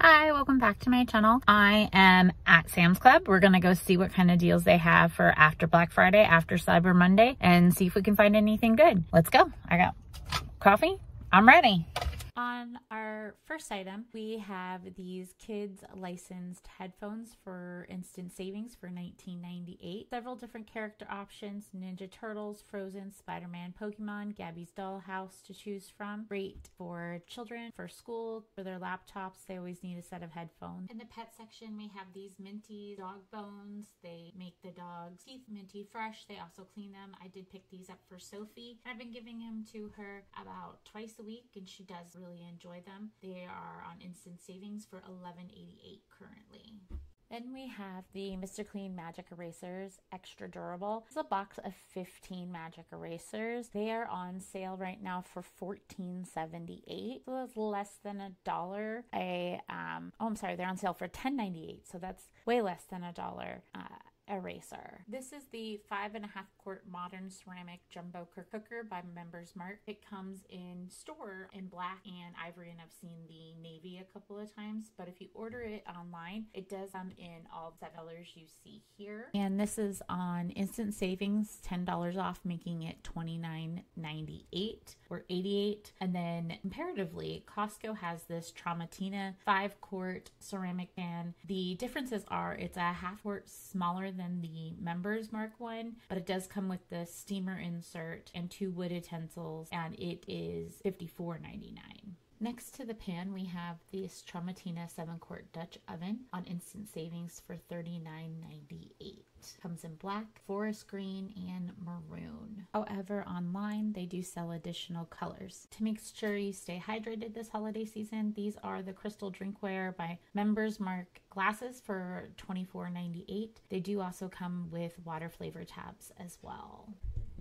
Hi, welcome back to my channel. I am at Sam's Club. We're gonna go see what kind of deals they have for after Black Friday, after Cyber Monday, and see if we can find anything good. Let's go. I got coffee. I'm ready. On our first item, we have these kids licensed headphones for instant savings for 1998. Several different character options, Ninja Turtles, Frozen, Spider-Man, Pokemon, Gabby's Dollhouse to choose from. Great for children, for school, for their laptops. They always need a set of headphones. In the pet section, we have these minty dog bones. They make the dog's teeth minty fresh. They also clean them. I did pick these up for Sophie. I've been giving them to her about twice a week and she does really really enjoy them. They are on instant savings for $11.88 currently. Then we have the Mr. Clean Magic Erasers Extra Durable. It's a box of 15 magic erasers. They are on sale right now for $14.78. So that's less than a dollar. A um oh I'm sorry, they're on sale for $10.98. So that's way less than a dollar. Uh, eraser. This is the five and a half quart modern ceramic jumbo cooker by Members Mark. It comes in store in black and ivory and I've seen the navy a couple of times, but if you order it online, it does come in all the colors you see here. And this is on instant savings, $10 off, making it $29.98 or 88 And then comparatively, Costco has this Tramontina five quart ceramic pan. The differences are it's a half quart smaller than the Members Mark one, but it does come with the steamer insert and two wood utensils, and it is $54.99. Next to the pan, we have this Tramontina 7 quart Dutch oven on instant savings for $39.98. Comes in black, forest green, and maroon. However, online they do sell additional colors. To make sure you stay hydrated this holiday season, these are the Crystal Drinkware by Members Mark glasses for $24.98. They do also come with water flavor tabs as well.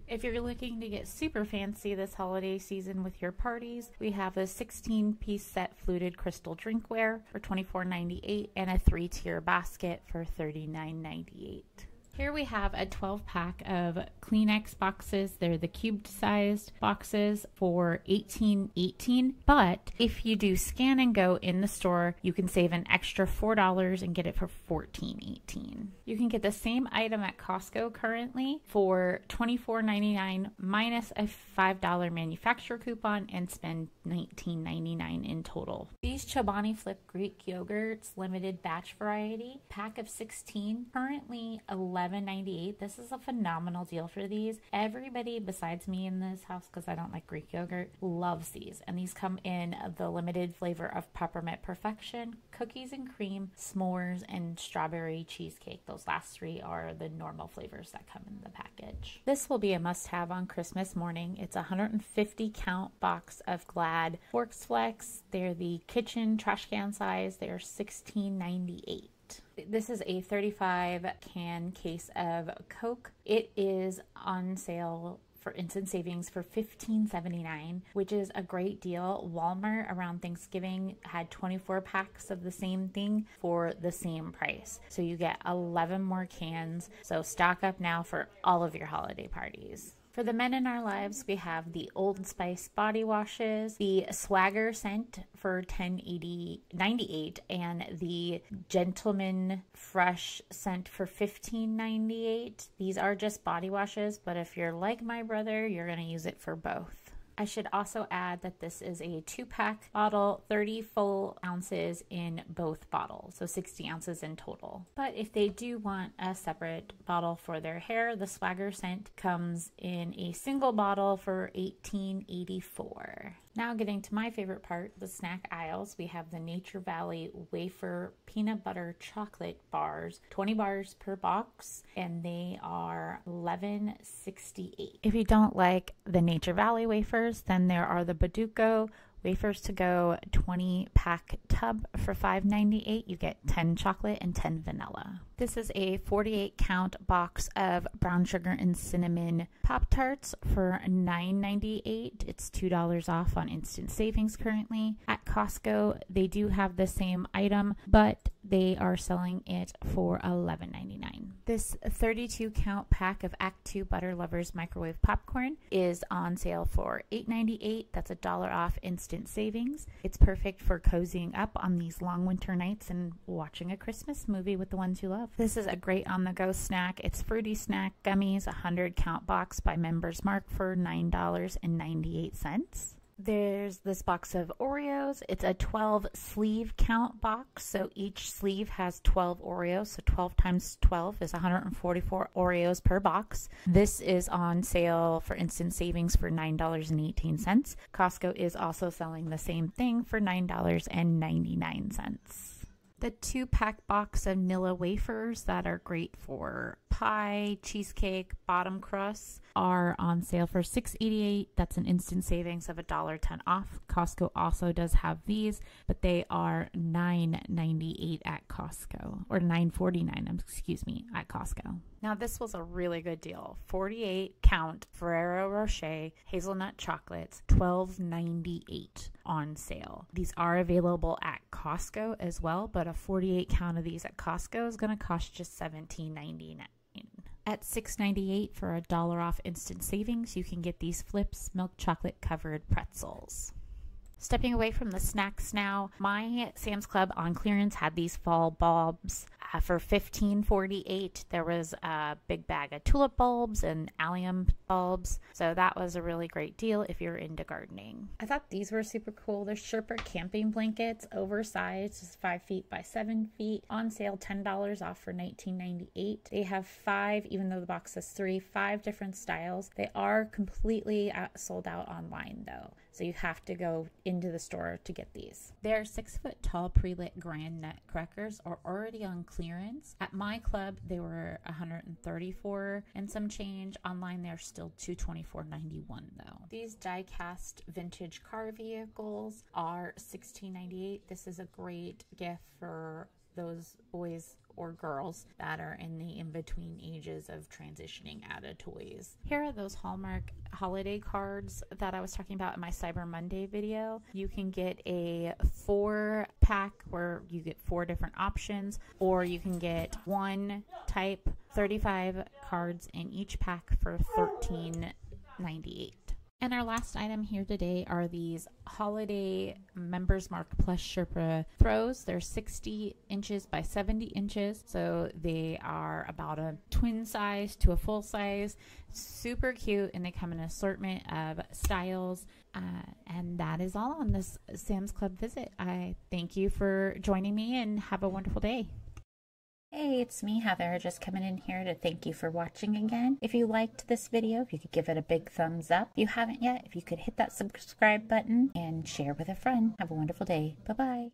If you're looking to get super fancy this holiday season with your parties, we have a 16 piece set fluted crystal drinkware for $24.98 and a three tier basket for $39.98. Here we have a 12 pack of Kleenex boxes. They're the cubed sized boxes for $18.18. But if you do scan and go in the store, you can save an extra $4 and get it for $14.18. You can get the same item at Costco currently for $24.99 minus a $5 manufacturer coupon and spend $19.99 in total. These Chobani Flip Greek yogurts, limited batch variety, pack of 16, currently 11 $11.98. This is a phenomenal deal for these. Everybody besides me in this house, because I don't like Greek yogurt, loves these. And these come in the limited flavor of peppermint perfection, cookies and cream, s'mores, and strawberry cheesecake. Those last three are the normal flavors that come in the package. This will be a must have on Christmas morning. It's a 150 count box of Glad ForceFlex. They're the kitchen trash can size. They're $16.98. This is a 35 can case of Coke. It is on sale for instant savings for $15.79, which is a great deal. Walmart around Thanksgiving had 24 packs of the same thing for the same price. So you get 11 more cans. So stock up now for all of your holiday parties. For the men in our lives, we have the Old Spice body washes, the Swagger scent for 10.80 and the Gentleman Fresh scent for 15.98. These are just body washes, but if you're like my brother, you're going to use it for both. I should also add that this is a two pack bottle, 30 full ounces in both bottles, so 60 ounces in total. But if they do want a separate bottle for their hair, the Swagger scent comes in a single bottle for 18.84. Now, getting to my favorite part, the snack aisles, we have the Nature Valley wafer peanut butter chocolate bars, 20 bars per box, and they are 11.68. If you don't like the Nature Valley wafers, then there are the Bauducco wafers to go 20 pack tub for 5.98. You get 10 chocolate and 10 vanilla. This is a 48 count box of brown sugar and cinnamon Pop Tarts for $9.98. It's $2 off on instant savings currently. At Costco, they do have the same item, but they are selling it for $11.99. This 32 count pack of Act 2 Butter Lovers microwave popcorn is on sale for $8.98. That's a dollar off instant savings. It's perfect for cozying up on these long winter nights and watching a Christmas movie with the ones you love. This is a great on the go snack. It's fruity snack gummies, 100 count box by Members Mark for $9.98. There's this box of Oreos. It's a 12 sleeve count box. So each sleeve has 12 Oreos. So 12 times 12 is 144 Oreos per box. This is on sale for instant savings for $9.18. Costco is also selling the same thing for $9.99 the two pack box of Nilla wafers that are great for pie, cheesecake, bottom crusts are on sale for $6.88. That's an instant savings of $1.10 off. Costco also does have these, but they are $9.98 at Costco or $9.49, um, excuse me, at Costco. Now, this was a really good deal. 48 count Ferrero Rocher hazelnut chocolates, $12.98 on sale. These are available at Costco as well, but a 48 count of these at Costco is going to cost just $17.99. At $6.98 for a dollar off instant savings, you can get these Flipz milk chocolate covered pretzels. Stepping away from the snacks now, my Sam's Club on clearance had these fall bulbs uh, for $15.48. There was a big bag of tulip bulbs and allium bulbs, so that was a really great deal if you're into gardening. I thought these were super cool. They're Sherpa camping blankets, oversized, just five feet by seven feet, on sale $10 off for $19.98. They have five, even though the box says three, five different styles. They are completely uh, sold out online though, so you have to go into the store to get these. Their six foot tall pre lit grand nutcrackers are already on clearance. At my club, they were 134 and some change. Online, they're still 224.91 though. These die cast vintage car vehicles are 16.98. This is a great gift for those boys or girls that are in the in between ages of transitioning out of toys. Here are those Hallmark holiday cards that I was talking about in my Cyber Monday video. You can get a four pack where you get four different options, or you can get one type, 35 cards in each pack for $13.98. And our last item here today are these holiday Members Mark Plus Sherpa throws. They're 60 inches by 70 inches, so they are about a twin size to a full size. Super cute, and they come in an assortment of styles. Uh, and that is all on this Sam's Club visit. I thank you for joining me and have a wonderful day. Hey, it's me, Heather, just coming in here to thank you for watching again. If you liked this video, if you could give it a big thumbs up. If you haven't yet, if you could hit that subscribe button and share with a friend. Have a wonderful day. Bye-bye.